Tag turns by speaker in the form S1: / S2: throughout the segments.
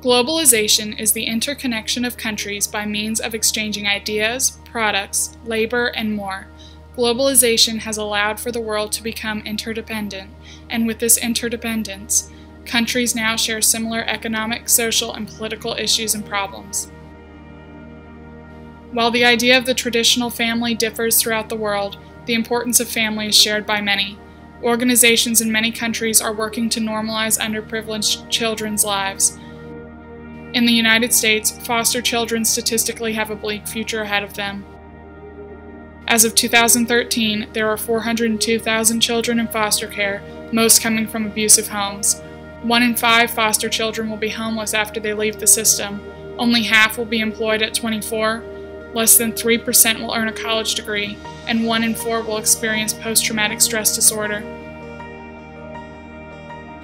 S1: Globalization is the interconnection of countries by means of exchanging ideas, products, labor, and more. Globalization has allowed for the world to become interdependent, and with this interdependence, countries now share similar economic, social, and political issues and problems. While the idea of the traditional family differs throughout the world, the importance of family is shared by many. Organizations in many countries are working to normalize underprivileged children's lives. In the United States, foster children statistically have a bleak future ahead of them. As of 2013, there are 402,000 children in foster care, most coming from abusive homes. One in five foster children will be homeless after they leave the system. Only half will be employed at 24. Less than 3% will earn a college degree, and one in four will experience post traumatic stress disorder.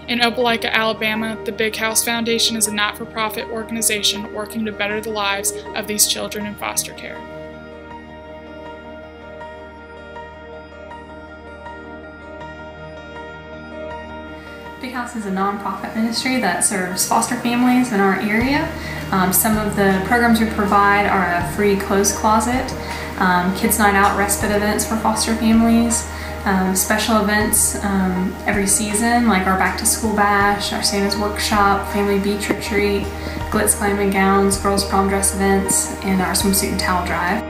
S1: In Opelika, Alabama, the Big House Foundation is a not for profit organization working to better the lives of these children in foster care.
S2: Big House is a nonprofit ministry that serves foster families in our area. Um, some of the programs we provide are a free clothes closet, um, kids night out respite events for foster families, um, special events um, every season, like our back to school bash, our Santa's workshop, family beach retreat, glitz glam and gowns, girls prom dress events, and our swimsuit and towel drive.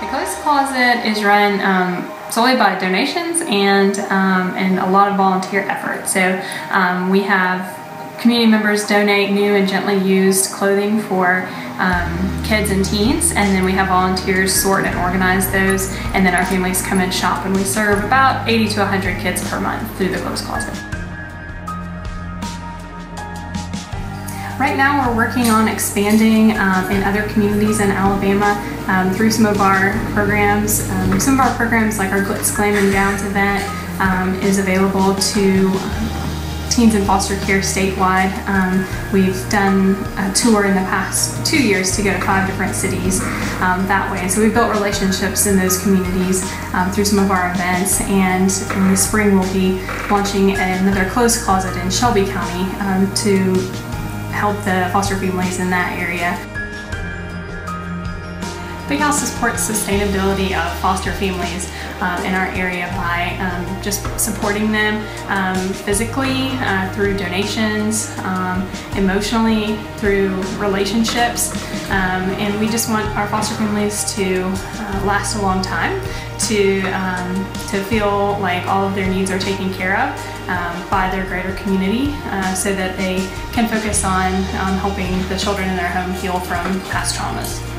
S2: The Clothes Closet is run um, solely by donations and um, and a lot of volunteer effort. So um, we have community members donate new and gently used clothing for um, kids and teens, and then we have volunteers sort and organize those, and then our families come and shop, and we serve about 80 to 100 kids per month through the clothes closet. Right now we're working on expanding um, in other communities in Alabama um, through some of our programs. Um, some of our programs like our Glitz Glam and Gowns event um, is available to teens in foster care statewide. Um, we've done a tour in the past two years to go to five different cities um, that way. So we've built relationships in those communities um, through some of our events. And in the spring, we'll be launching another clothes closet in Shelby County um, to help the foster families in that area. Big House supports sustainability of foster families um, in our area by um, just supporting them um, physically uh, through donations, um, emotionally through relationships, um, and we just want our foster families to uh, last a long time, to, um, to feel like all of their needs are taken care of by their greater community uh, so that they can focus on helping the children in their home heal from past traumas.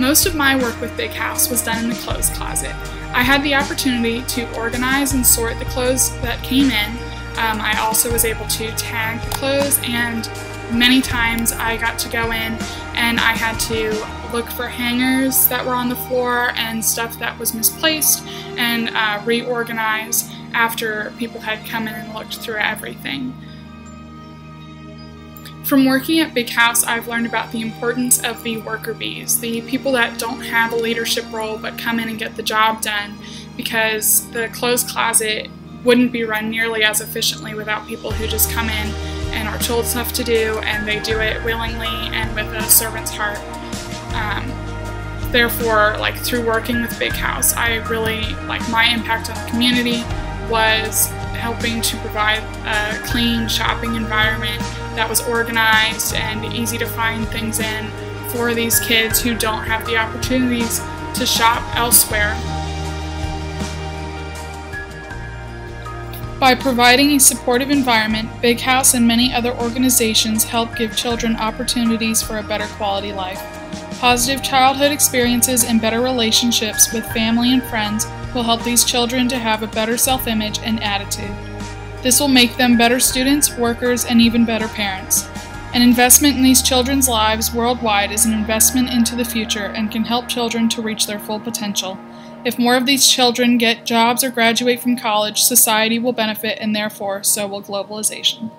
S1: Most of my work with Big House was done in the clothes closet. I had the opportunity to organize and sort the clothes that came in. Um, I also was able to tag the clothes and many times I got to go in and I had to look for hangers that were on the floor and stuff that was misplaced and uh, reorganize after people had come in and looked through everything. From working at Big House, I've learned about the importance of the worker bees, the people that don't have a leadership role but come in and get the job done because the clothes closet wouldn't be run nearly as efficiently without people who just come in and are told stuff to do and they do it willingly and with a servant's heart. Um, therefore, like through working with Big House, I really, like my impact on the community was helping to provide a clean shopping environment that was organized and easy to find things in for these kids who don't have the opportunities to shop elsewhere. By providing a supportive environment, Big House and many other organizations help give children opportunities for a better quality life. Positive childhood experiences and better relationships with family and friends will help these children to have a better self image and attitude. This will make them better students, workers, and even better parents. An investment in these children's lives worldwide is an investment into the future and can help children to reach their full potential. If more of these children get jobs or graduate from college, society will benefit and therefore so will globalization.